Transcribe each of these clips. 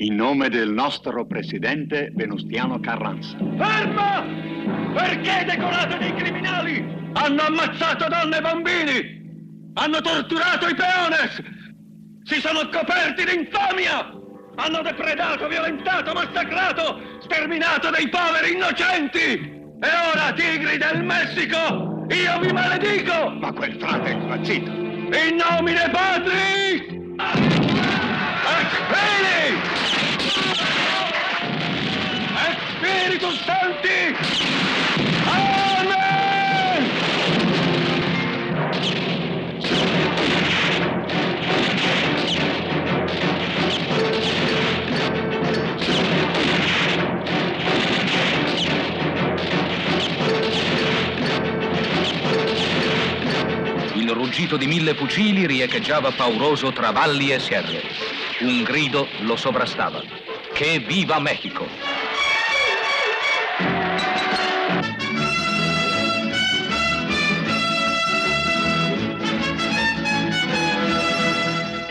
In nome del nostro presidente Venustiano Carranza. Ferma! Perché decorate dei criminali? Hanno ammazzato donne e bambini! Hanno torturato i peones! Si sono coperti d'infamia! Hanno depredato, violentato, massacrato, sterminato dei poveri innocenti! E ora, tigri del Messico, io vi maledico! Ma quel frate è impazzito. In nomine Patri! Expiri! Amen! Il ruggito di mille fucili riecheggiava pauroso tra valli e sierre. Un grido lo sovrastava. Che viva Mexico!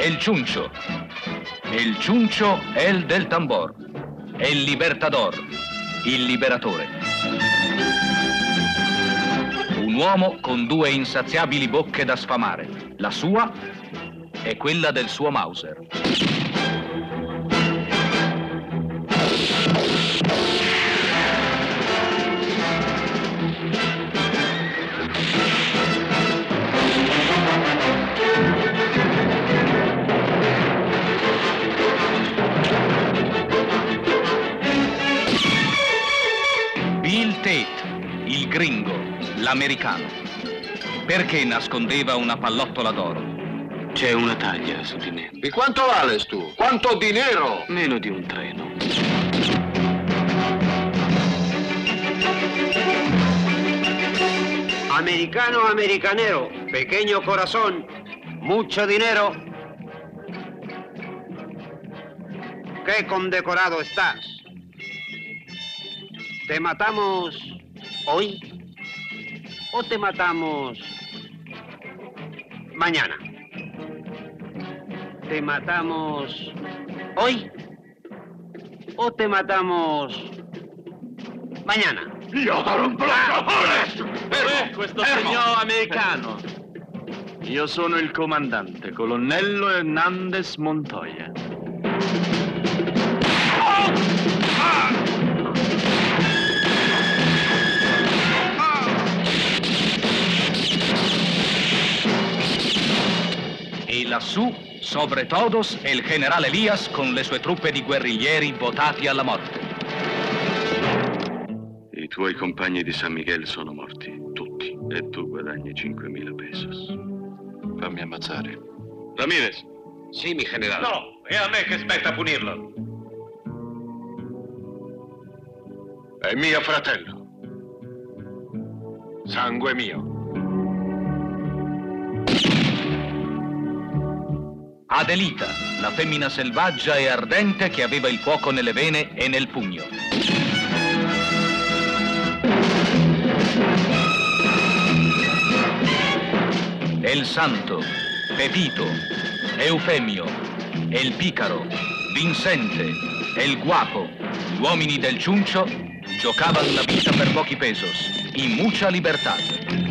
El Chuncho. El Chuncho è il del tambor. El Libertador, il liberatore. Un uomo con due insaziabili bocche da sfamare, la sua e quella del suo Mauser. Tate, il gringo, l'americano. Perché nascondeva una pallottola d'oro? C'è una taglia su di me. E quanto vales tu? Quanto dinero? Meno di un treno. Americano, americanero, pequeño corazón, mucho dinero. Qué condecorado estás. ¿Te matamos hoy o te matamos mañana? ¿Te matamos hoy o te matamos mañana? Io! Eh, questo signor americano. Io sono il comandante, colonnello Hernandez Montoya. Lassù, sobre todos, il generale Elias con le sue truppe di guerriglieri votati alla morte. I tuoi compagni di San Miguel sono morti, tutti. E tu guadagni 5.000 pesos. Fammi ammazzare. Ramirez, Sì, mi generale. No, è a me che spetta punirlo. È mio fratello. Sangue mio. Adelita, la femmina selvaggia e ardente che aveva il fuoco nelle vene e nel pugno. El Santo, Pepito, Eufemio, El Picaro, Vincente, El Guapo, gli uomini del Ciuncio giocavano la vita per pochi pesos, in mucha libertà.